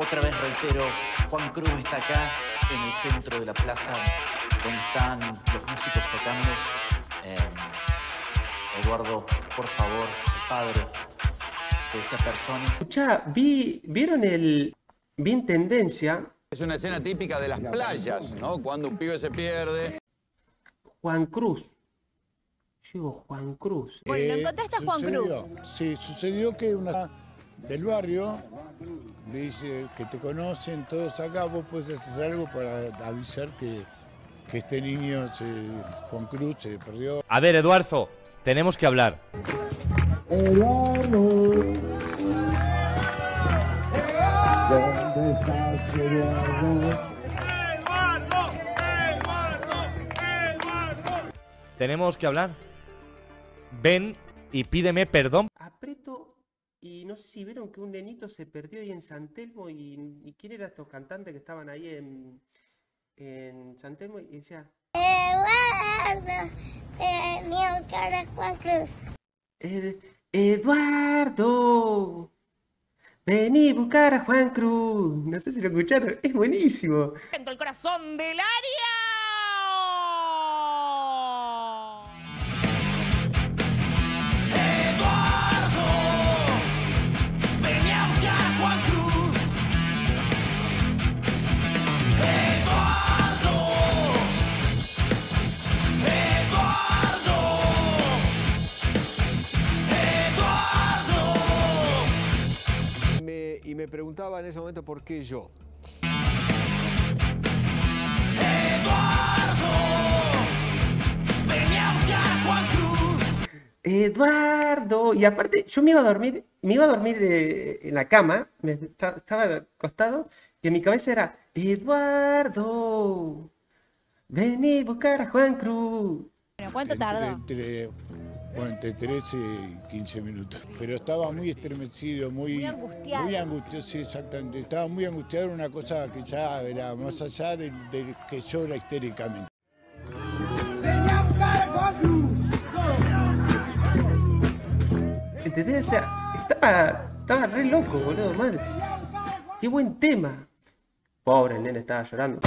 Otra vez reitero, Juan Cruz está acá en el centro de la plaza donde están los músicos tocando. Eh, Eduardo, por favor, el padre de esa persona. Escuchá, vi, ¿vieron el. Vi en tendencia Es una escena típica de las playas, ¿no? Cuando un pibe se pierde. Juan Cruz. Yo digo, Juan Cruz. Bueno, lo Eh, encontraste a Juan sucedió- Cruz. Sí, sucedió que una del barrio dice que te conocen todos acá, vos puedes hacer algo para avisar que, que este niño, se- Juan Cruz, se perdió. A ver, Eduardo, tenemos que hablar. Tenemos que hablar. Ven y pídeme perdón. Y no sé si vieron que un nenito se perdió ahí en San Telmo y, y quién era estos cantantes que estaban ahí en, en San Telmo y decía, Eduardo, vení a buscar a Juan Cruz. "Ed- Eduardo, vení a buscar a Juan Cruz. No sé si lo escucharon, es buenísimo. El corazón del área. Me- preguntaba en ese momento por qué yo. Venía a buscar a Juan Cruz. Eduardo. Y aparte, yo me iba a dormir, me iba a dormir eh, en la cama, me esta- estaba acostado, y en mi cabeza era, Eduardo, vení a buscar a Juan Cruz. Bueno, ¿cuánto Entre- tardó? Entre, bueno, entre 13 y 15 minutos. Pero estaba muy estremecido, muy, Muy angustiado. Muy angustiado, sí, exactamente. Estaba muy angustiado, era una cosa que ya era más allá del, del que llora histéricamente. ¿Entendés? O sea, estaba, estaba re loco, boludo, mal. Qué buen tema. Pobre el nene estaba llorando.